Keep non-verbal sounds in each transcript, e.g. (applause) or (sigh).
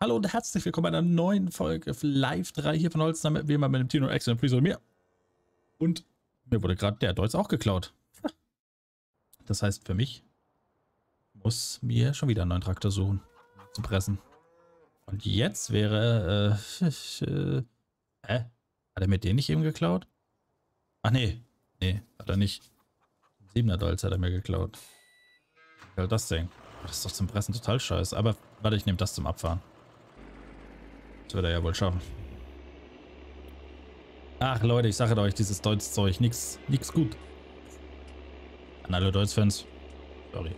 Hallo und herzlich willkommen bei einer neuen Folge Live 3 hier von Holzname, wie immer mit dem Tino X und Priso und mir. Und mir wurde gerade der Deutsch auch geklaut. Das heißt, für mich muss mir schon wieder einen neuen Traktor suchen, zu pressen. Und jetzt wäre, äh, (laughs) äh, hä? Hat er mir den nicht eben geklaut? Ach nee, nee, hat er nicht. 7er Dolz hat er mir geklaut. Was das Ding? Das ist doch zum Pressen total scheiße. Aber warte, ich nehme das zum Abfahren. Das wird er ja wohl schaffen. Ach Leute, ich sage euch, dieses Deutsch-Zeug, nix, nix gut. An alle Deutsch-Fans. Sorry.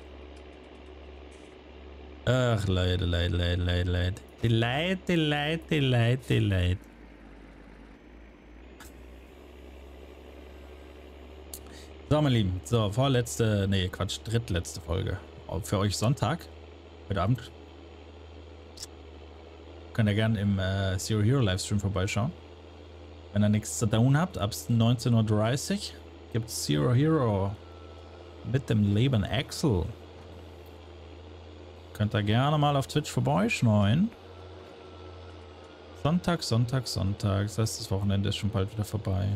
Ach, Leute, Leute, Leute, Leute, Leute. Die Leute, die Leute, die Leute, die Leute. So, meine Lieben. So, vorletzte, nee, Quatsch, drittletzte Folge. Für euch Sonntag. Heute Abend. Könnt ihr gerne im äh, Zero Hero Livestream vorbeischauen. Wenn ihr nichts zu tun habt, ab 19.30 Uhr gibt es Zero Hero mit dem Leben Axel. Könnt ihr gerne mal auf Twitch vorbeischauen. Sonntag, Sonntag, Sonntag. Das heißt, das Wochenende ist schon bald wieder vorbei.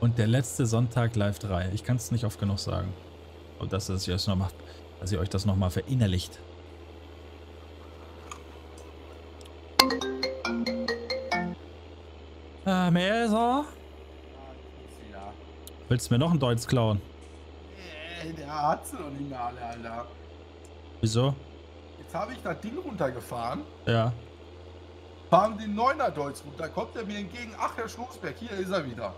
Und der letzte Sonntag Live 3. Ich kann es nicht oft genug sagen. Ihr, das noch mal, dass ihr euch das nochmal verinnerlicht. Äh, mehr ist er? Willst du mir noch ein Deutsch klauen? Ey, der hat sie noch nicht mehr alle, Alter. Wieso? Jetzt habe ich das Ding runtergefahren, Ja. fahren den 9er Deutsch runter, kommt er mir entgegen. Ach, Herr Schlossberg, hier ist er wieder.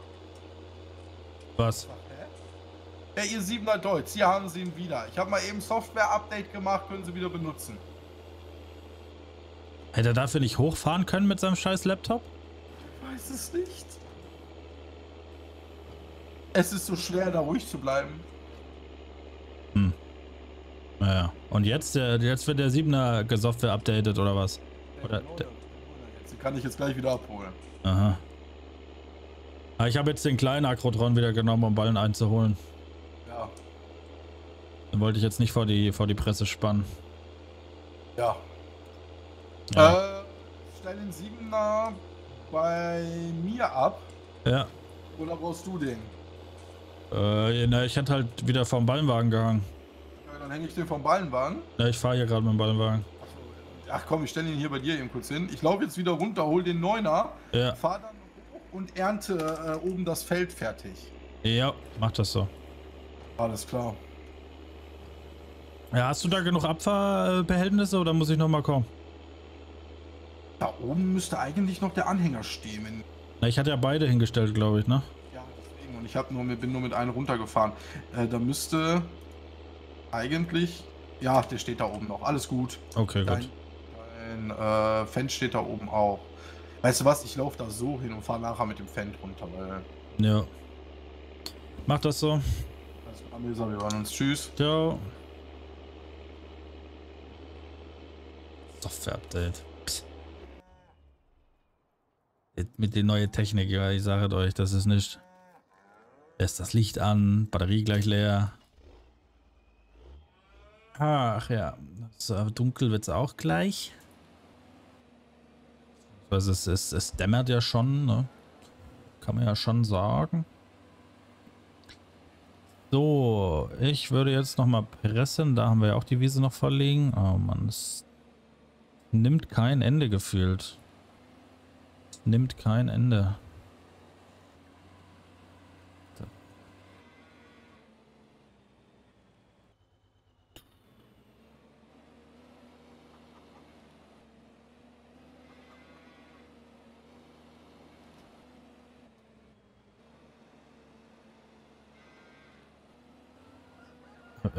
Was? Ja, ihr 7er Deutsch, hier haben sie ihn wieder. Ich habe mal eben Software-Update gemacht, können sie wieder benutzen. Hätte er dafür nicht hochfahren können mit seinem scheiß Laptop? Ich weiß es nicht. Es ist so schwer, da ruhig zu bleiben. Naja. Und jetzt, äh, jetzt wird der 7er Software updated oder was? Oder- Der 9er, Jetzt kann ich jetzt gleich wieder abholen. Aha. Ah, Ich habe jetzt den kleinen Akrotron wieder genommen, um Ballen einzuholen. Wollte ich jetzt nicht vor die, vor die Presse spannen. ja. Ja. Äh, stell den 7er bei mir ab. ja. Oder brauchst du den? Äh, na, ich hätte halt wieder vom Ballenwagen gehangen. Ja, dann hänge ich den vom Ballenwagen. Ja, ich fahre hier gerade mit dem Ballenwagen. Ach komm, ich stelle ihn hier bei dir eben kurz hin. Ich laufe jetzt wieder runter, hol den Neuner, Ja. fahr dann hoch und ernte äh, oben das Feld fertig. Ja, mach das so. Alles klar. Ja, hast du da genug Abfahrbehältnisse oder muss ich nochmal kommen? Da oben müsste eigentlich noch der Anhänger stehen. Na, ich hatte ja beide hingestellt, glaube ich, ne? ja, deswegen. Und ich hab nur, bin nur mit einem runtergefahren. Äh, da müsste eigentlich... Ja, der steht da oben noch. Alles gut. Okay, Dein, gut. dein äh, Fan steht da oben auch. Weißt du was? Ich laufe da so hin und fahre nachher mit dem Fan runter, weil... Ja. Mach das so. Also, Amisa, wir hören uns. Tschüss. Ciao. Software-Update. Mit- der neuen Technik, ja, ich sage euch, das ist nicht. Lässt das Licht an, Batterie gleich leer. Ach ja, so, dunkel wird es auch gleich. Also es, es, es dämmert ja schon, ne? Kann man ja schon sagen. So, ich würde jetzt noch mal pressen. Da haben wir ja auch die Wiese noch verlegen. Oh Mann, es nimmt kein Ende gefühlt. Nimmt kein Ende.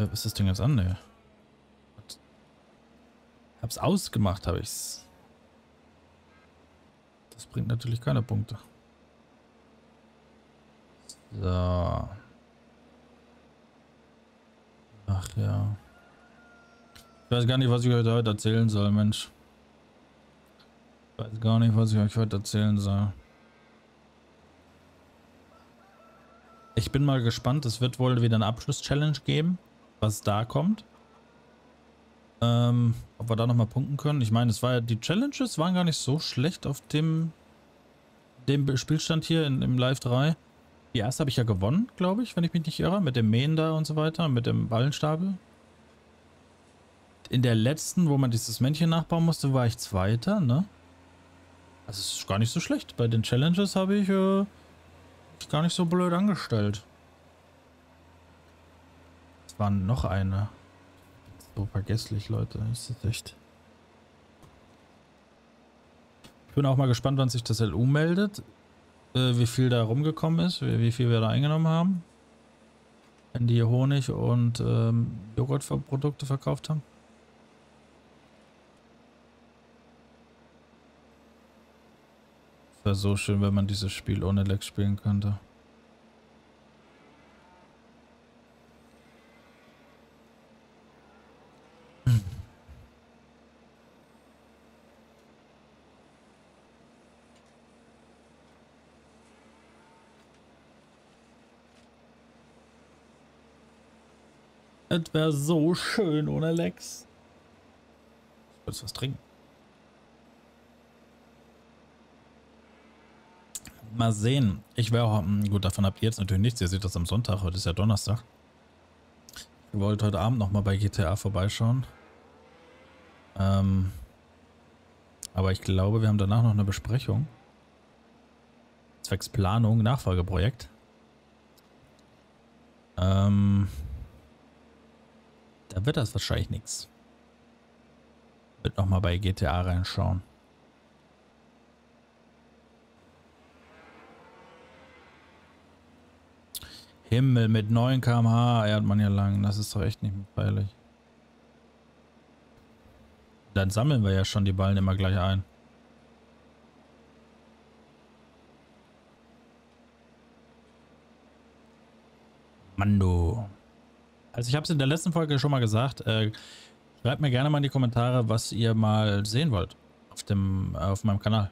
Äh, Ist das Ding jetzt an? Nee. Hab's ausgemacht, habe ich's. Das bringt natürlich keine Punkte. So. Ach ja. Ich weiß gar nicht, was ich euch heute erzählen soll, Mensch. Ich weiß gar nicht, was ich euch heute erzählen soll. Ich bin mal gespannt. Es wird wohl wieder eine Abschluss-Challenge geben. was da kommt. Ähm, ob wir da nochmal punkten können. Ich meine, es war ja, die Challenges waren gar nicht so schlecht auf dem, dem Spielstand hier in, im Live 3. Die erste habe ich ja gewonnen, glaube ich, wenn ich mich nicht irre, mit dem Mähen da und so weiter, mit dem Ballenstapel. In der letzten, wo man dieses Männchen nachbauen musste, war ich Zweiter, ne? Das ist gar nicht so schlecht. Bei den Challenges habe ich äh, gar nicht so blöd angestellt. Es war noch eine. So vergesslich, Leute. Ist das echt. Ich bin auch mal gespannt, wann sich das LU meldet. Äh, wie viel da rumgekommen ist, wie, wie, viel wir da eingenommen haben. Wenn die Honig und ähm, Joghurtprodukte verkauft haben. Wäre so schön, wenn man dieses Spiel ohne Lag spielen könnte. Wäre so schön ohne Lex. Ich würde was trinken. Mal sehen. Ich wäre auch, hm, gut, davon habt ihr jetzt natürlich nichts. Ihr seht das am Sonntag, heute ist ja Donnerstag. Ich wollte heute Abend nochmal bei GTA vorbeischauen. Ähm, aber ich glaube, wir haben danach noch eine Besprechung. Zwecks Planung, Nachfolgeprojekt. Ähm, da wird das wahrscheinlich nichts. Wird nochmal bei GTA reinschauen. Himmel, mit 9 km/h eiert man ja lang. Das ist doch echt nicht mehr feierlich. Dann sammeln wir ja schon die Ballen immer gleich ein. Mando. Also ich habe es in der letzten Folge schon mal gesagt. Äh, schreibt mir gerne mal in die Kommentare, was ihr mal sehen wollt auf dem auf meinem Kanal.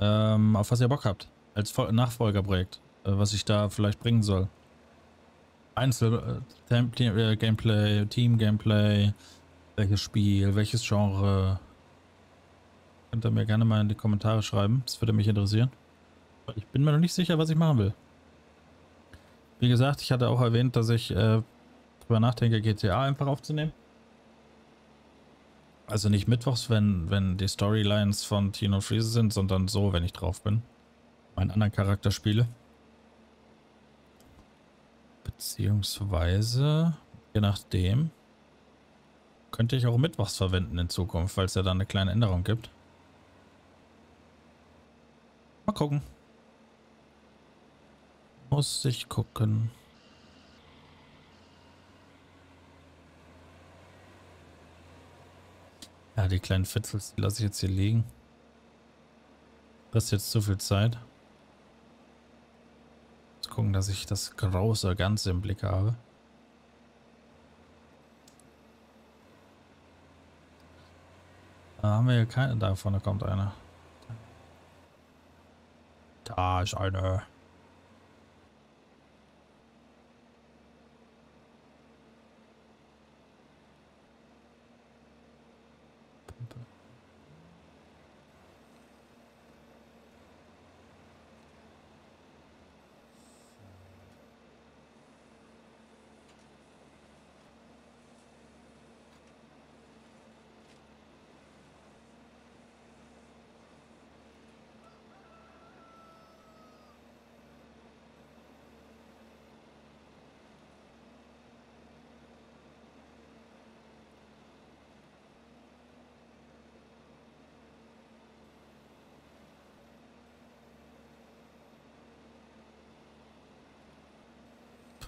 Ähm, auf was ihr Bock habt als Nachfolgerprojekt. Äh, was ich da vielleicht bringen soll. Einzel äh, äh, Gameplay, Team Gameplay, welches Spiel, welches Genre. Könnt ihr mir gerne mal in die Kommentare schreiben. Das würde mich interessieren. Ich bin mir noch nicht sicher, was ich machen will. Wie gesagt, ich hatte auch erwähnt, dass ich äh, drüber nachdenke, GTA einfach aufzunehmen. Also nicht mittwochs, wenn, wenn die Storylines von Tino Freeze sind, sondern so, wenn ich drauf bin. Meinen anderen Charakter spiele. Beziehungsweise, je nachdem, könnte ich auch Mittwochs verwenden in Zukunft, weil es ja da eine kleine Änderung gibt. Mal gucken. Muss ich gucken. Ja, die kleinen Fitzels, die lasse ich jetzt hier liegen. Das ist jetzt zu viel Zeit gucken, dass ich das große Ganze im Blick habe. Da haben wir hier keine. Da vorne kommt einer. Da ist einer.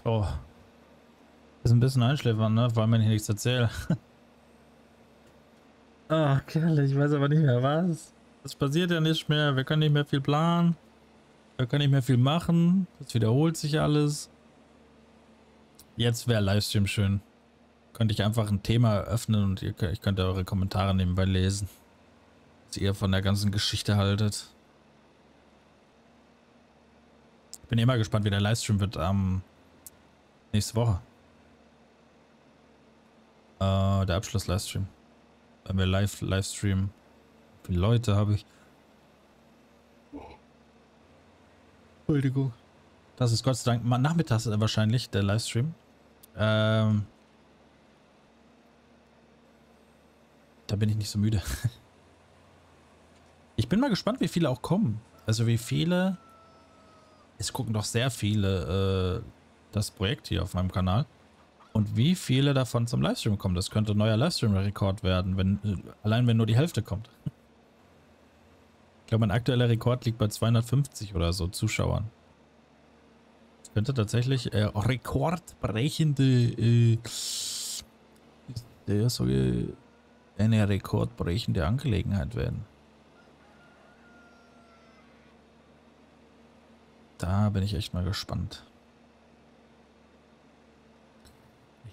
Oh. Ist ein bisschen einschläfern, ne? Weil man hier nichts erzählt. (laughs) Ach, Kerl, ich weiß aber nicht mehr was. Es passiert ja nicht mehr. Wir können nicht mehr viel planen. Wir können nicht mehr viel machen. Es wiederholt sich alles. Jetzt wäre Livestream schön. Könnte ich einfach ein Thema öffnen und ihr, ich könnte eure Kommentare nebenbei lesen. Was ihr von der ganzen Geschichte haltet. Ich bin immer gespannt, wie der Livestream wird am nächste Woche. Äh, der Abschluss-Livestream. Wenn wir live Livestream. Wie viele Leute habe ich? Entschuldigung. Das ist Gott sei Dank nachmittags wahrscheinlich der Livestream. Ähm, da bin ich nicht so müde. (laughs) Ich bin mal gespannt, wie viele auch kommen. Also wie viele... Es gucken doch sehr viele äh, das Projekt hier auf meinem Kanal. Und wie viele davon zum Livestream kommen. Das könnte ein neuer Livestream-Rekord werden, wenn äh, allein wenn nur die Hälfte kommt. Ich glaube, mein aktueller Rekord liegt bei 250 oder so Zuschauern. Das könnte tatsächlich äh, rekordbrechende äh, der soll eine rekordbrechende Angelegenheit werden. Da bin ich echt mal gespannt.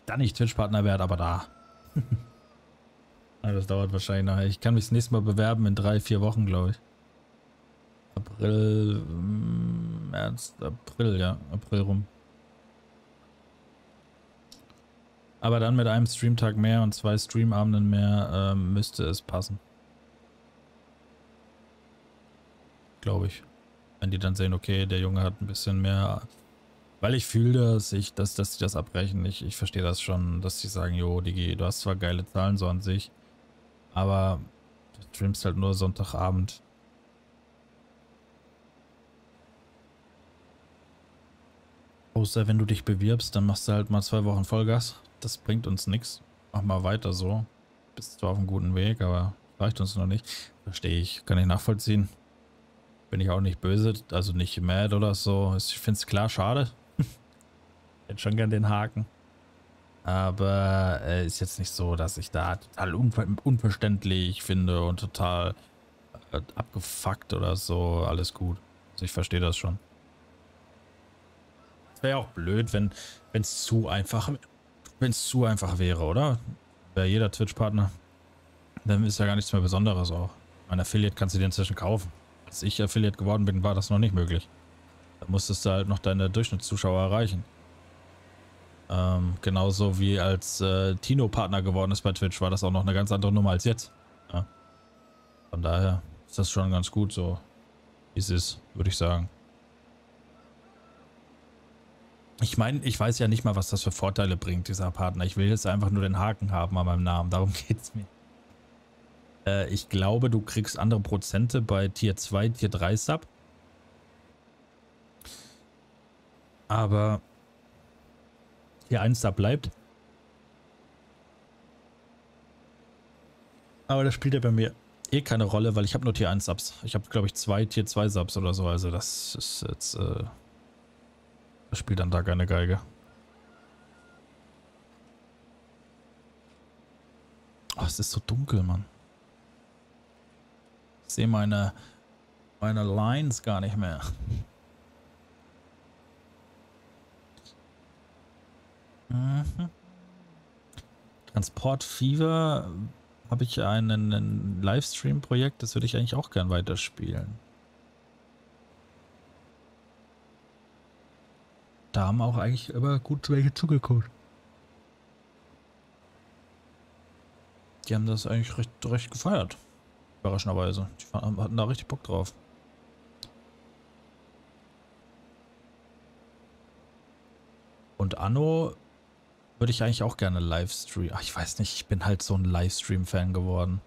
Ich da nicht Twitch-Partner werde, aber da. (laughs) das dauert wahrscheinlich noch. Ich kann mich das nächste Mal bewerben in drei, vier Wochen, glaube ich. April, mm, März, April, ja, April rum. Aber dann mit einem Streamtag mehr und zwei Streamabenden mehr ähm, müsste es passen. Glaube ich. Wenn die dann sehen, okay, der Junge hat ein bisschen mehr. Weil ich fühle, dass ich, dass, dass sie das abbrechen. Ich, ich verstehe das schon, dass sie sagen, jo, Digi, du hast zwar geile Zahlen so an sich, aber du streamst halt nur Sonntagabend. Außer wenn du dich bewirbst, dann machst du halt mal zwei Wochen Vollgas. Das bringt uns nichts. Mach mal weiter so. Bist zwar auf einem guten Weg, aber reicht uns noch nicht. Verstehe ich. Kann ich nachvollziehen. Bin ich auch nicht böse, also nicht mad oder so. Ich finde es klar schade. Hätte schon gern den Haken. Aber äh, ist jetzt nicht so, dass ich da total unver unverständlich finde und total äh, abgefuckt oder so. Alles gut. Also ich verstehe das schon wäre auch blöd, wenn es zu einfach, wenn es zu einfach wäre, oder? Wäre jeder Twitch-Partner. Dann ist ja gar nichts mehr Besonderes auch. Mein Affiliate kannst du dir inzwischen kaufen. Als ich Affiliate geworden bin, war das noch nicht möglich. Da musstest du halt noch deine Durchschnittszuschauer erreichen. Ähm, genauso wie als äh, Tino Partner geworden ist bei Twitch, war das auch noch eine ganz andere Nummer als jetzt. Ja. Von daher ist das schon ganz gut so, wie es ist, würde ich sagen. Ich meine, ich weiß ja nicht mal, was das für Vorteile bringt, dieser Partner. Ich will jetzt einfach nur den Haken haben an meinem Namen. Darum (laughs) geht es mir. Äh, ich glaube, du kriegst andere Prozente bei Tier 2, Tier 3 Sub. Aber Tier 1 Sub bleibt. Aber das spielt ja bei mir eh keine Rolle, weil ich habe nur Tier 1 Subs. Ich habe, glaube ich, zwei Tier 2 Subs oder so. Also das ist jetzt... Äh spielt dann da keine Geige. Oh, es ist so dunkel, Mann. Ich sehe meine, meine Lines gar nicht mehr. Mhm. Transport Fever habe ich einen, einen Livestream-Projekt, das würde ich eigentlich auch gern weiterspielen. Da haben auch eigentlich immer gut welche zugeguckt. Die haben das eigentlich recht, recht gefeiert. Überraschenderweise. Die hatten da richtig Bock drauf. Und Anno würde ich eigentlich auch gerne Livestream. Ach, ich weiß nicht, ich bin halt so ein Livestream-Fan geworden.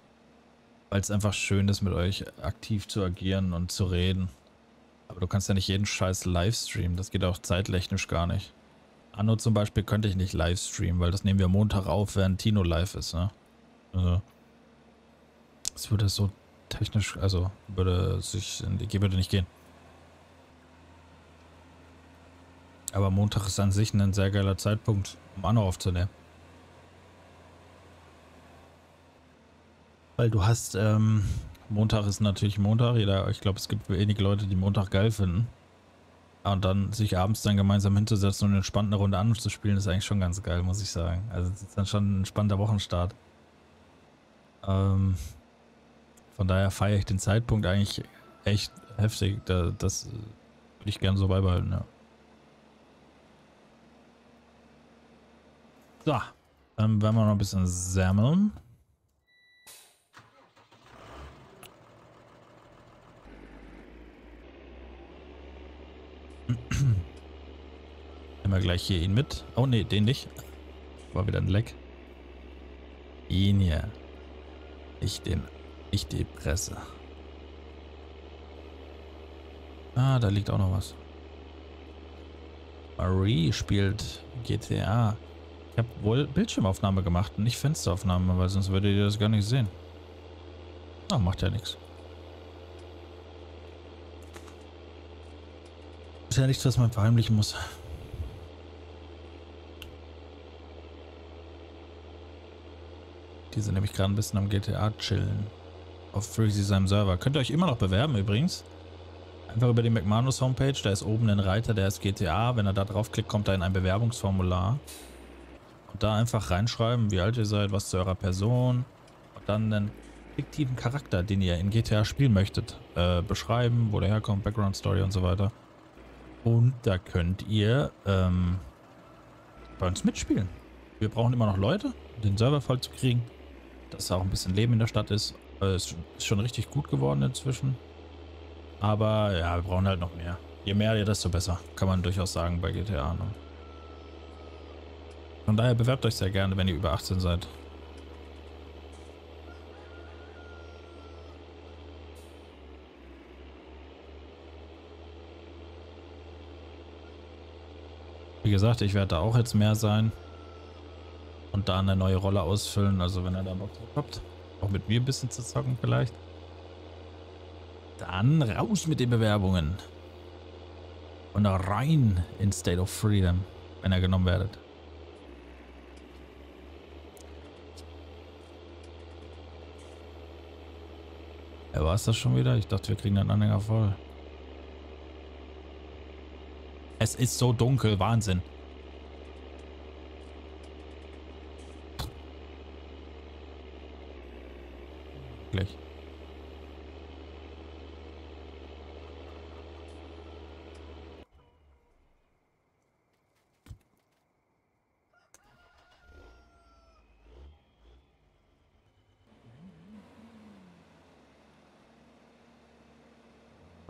Weil es einfach schön ist, mit euch aktiv zu agieren und zu reden. Aber du kannst ja nicht jeden Scheiß livestreamen. Das geht auch zeittechnisch gar nicht. Anno zum Beispiel könnte ich nicht livestreamen, weil das nehmen wir Montag auf, während Tino live ist. Ne? Also, es würde so technisch, also würde sich in die würde nicht gehen. Aber Montag ist an sich ein sehr geiler Zeitpunkt, um Anno aufzunehmen. Weil du hast ähm, Montag ist natürlich Montag. Jeder, ich glaube, es gibt wenige Leute, die Montag geil finden. Und dann sich abends dann gemeinsam hinzusetzen und eine entspannte Runde anzuspielen, ist eigentlich schon ganz geil, muss ich sagen. Also es ist dann schon ein spannender Wochenstart. Ähm, von daher feiere ich den Zeitpunkt eigentlich echt heftig. Da, das würde ich gerne so beibehalten, ja. So. Dann werden wir noch ein bisschen sammeln. Nehmen wir gleich hier ihn mit. Oh ne, den nicht. War wieder ein Leck. Ihn hier. Nicht den. Nicht die Presse. Ah, da liegt auch noch was. Marie spielt GTA. Ich habe wohl Bildschirmaufnahme gemacht und nicht Fensteraufnahme, weil sonst würdet ihr das gar nicht sehen. Ah, macht ja nichts. Ist ja nichts, was man verheimlichen muss. Die sind nämlich gerade ein bisschen am GTA chillen. Auf Freezy seinem Server. Könnt ihr euch immer noch bewerben übrigens. Einfach über die McManus Homepage, da ist oben ein Reiter, der ist GTA. Wenn er da draufklickt, kommt er in ein Bewerbungsformular. Und da einfach reinschreiben, wie alt ihr seid, was zu eurer Person. Und dann einen fiktiven Charakter, den ihr in GTA spielen möchtet, äh, beschreiben, wo der herkommt, Background Story und so weiter. Und da könnt ihr ähm, bei uns mitspielen. Wir brauchen immer noch Leute, um den Server voll zu kriegen. Dass auch ein bisschen Leben in der Stadt ist. Äh, ist schon richtig gut geworden inzwischen. Aber ja, wir brauchen halt noch mehr. Je mehr, desto besser. Kann man durchaus sagen bei GTA. Ne? Von daher bewerbt euch sehr gerne, wenn ihr über 18 seid. Wie gesagt, ich werde da auch jetzt mehr sein. Und da eine neue Rolle ausfüllen. Also wenn er da Bock drauf habt. Auch mit mir ein bisschen zu zocken vielleicht. Dann raus mit den Bewerbungen. Und rein in State of Freedom, wenn ihr genommen werdet. Ja, war es das schon wieder? Ich dachte, wir kriegen den Anhänger voll. Es ist so dunkel, Wahnsinn. Gleich.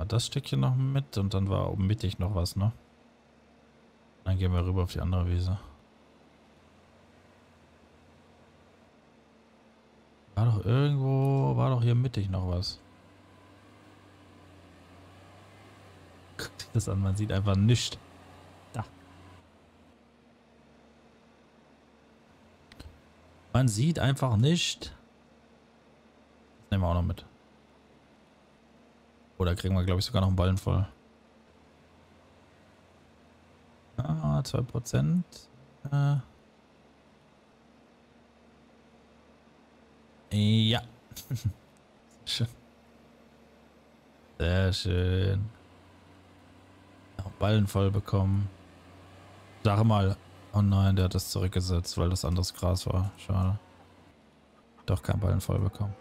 Das Stückchen noch mit und dann war oben mittig noch was, ne? Dann gehen wir rüber auf die andere Wiese. War doch irgendwo, war doch hier mittig noch was. (laughs) Guckt dir das an, man sieht einfach nichts. Da. Man sieht einfach nicht. Das nehmen wir auch noch mit. Oder kriegen wir, glaube ich, sogar noch einen Ballen voll. Ah, 2%. Äh. Ja. (laughs) schön. Sehr schön. Noch Ballen voll bekommen. Sag mal. Oh nein, der hat das zurückgesetzt, weil das anderes Gras war. Schade. Doch kein Ballen voll bekommen.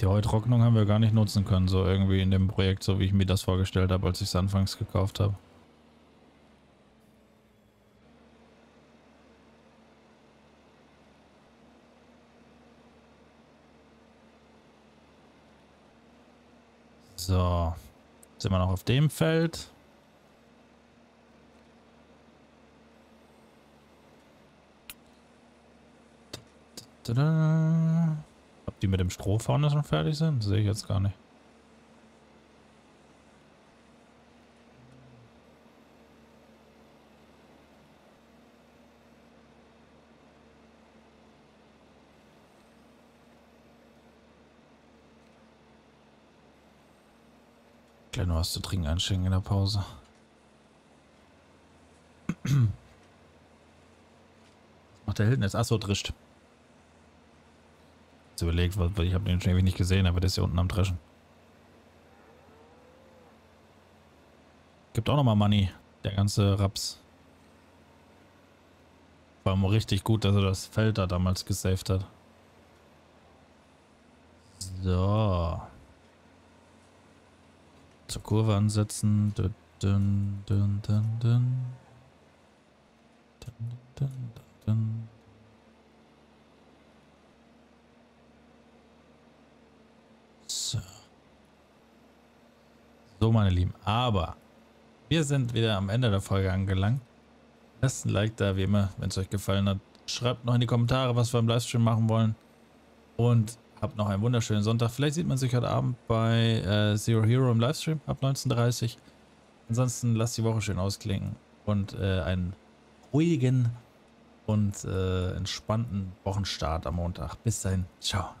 Die Heutrocknung haben wir gar nicht nutzen können, so irgendwie in dem Projekt, so wie ich mir das vorgestellt habe, als ich es anfangs gekauft habe. So, sind wir noch auf dem Feld. Da, die mit dem Stroh vorne schon fertig sind? Sehe ich jetzt gar nicht. Gleich noch was zu trinken einschenken in der Pause. (clears throat) Was macht der hinten jetzt? Achso, drischt überlegt, weil ich habe den schon ewig nicht gesehen, aber der ist hier unten am Dreschen. Gibt auch nochmal Money, der ganze Raps. War mal richtig gut, dass er das Feld da damals gesaved hat. So. zur Kurve ansetzen. Dun, dun, dun, dun, dun. Dun, dun, dun. So. So, meine Lieben. Aber wir sind wieder am Ende der Folge angelangt. Lasst ein Like da, wie immer, wenn es euch gefallen hat. Schreibt noch in die Kommentare, was wir im Livestream machen wollen. Und habt noch einen wunderschönen Sonntag. Vielleicht sieht man sich heute Abend bei äh, Zero Hero im Livestream ab 19.30 Uhr. Ansonsten lasst die Woche schön ausklingen und äh, einen ruhigen und äh, entspannten Wochenstart am Montag. Bis dahin. Ciao.